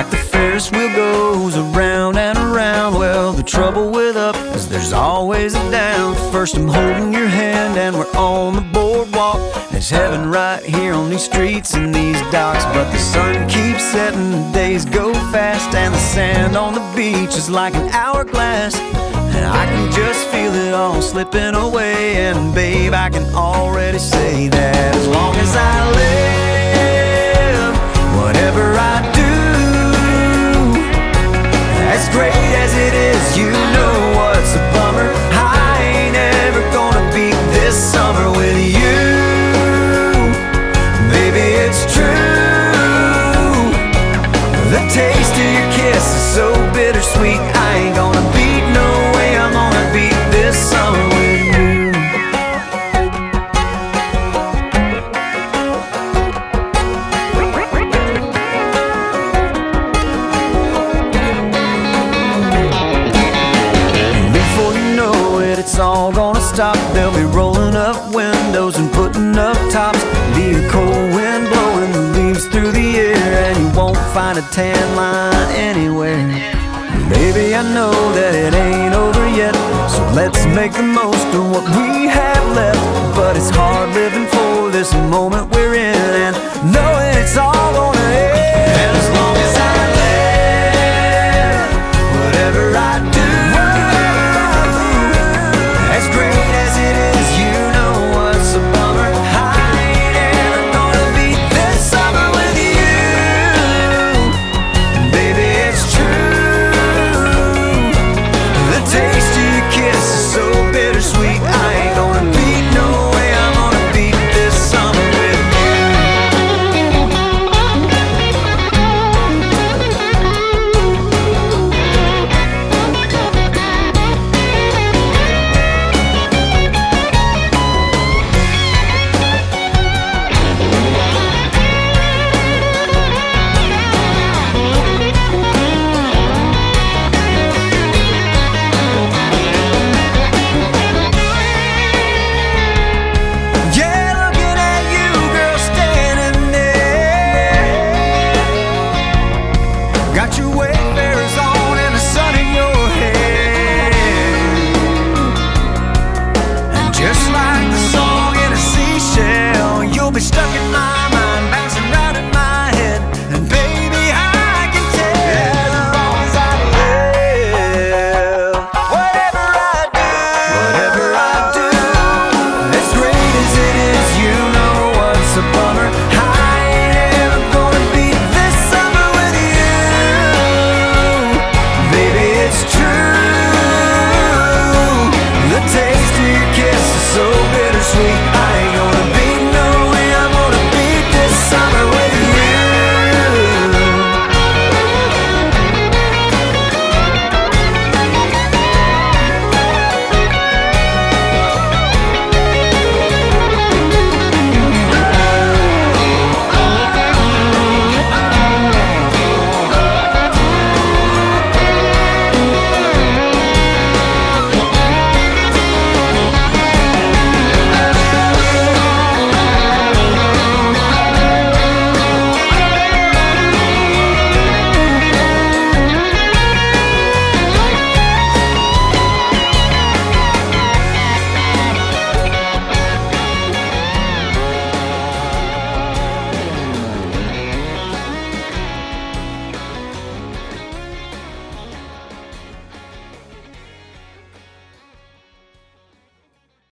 Ferris wheel goes around and around. Well, the trouble with up is there's always a down. First, I'm holding your hand, and we're on the boardwalk. There's heaven right here on these streets and these docks. But the sun keeps setting, the days go fast, and the sand on the beach is like an hourglass. And I can just feel it all slipping away. And babe, I can already say that as long as I live, so bittersweet. I ain't gonna beat no way. I'm gonna beat this summer with you. Before you know it, it's all gonna stop. They'll be find a tan line anywhere. Baby, I know that it ain't over yet, so let's make the most of what we have left. But it's hard living for this moment we're in, and no Got you waiting.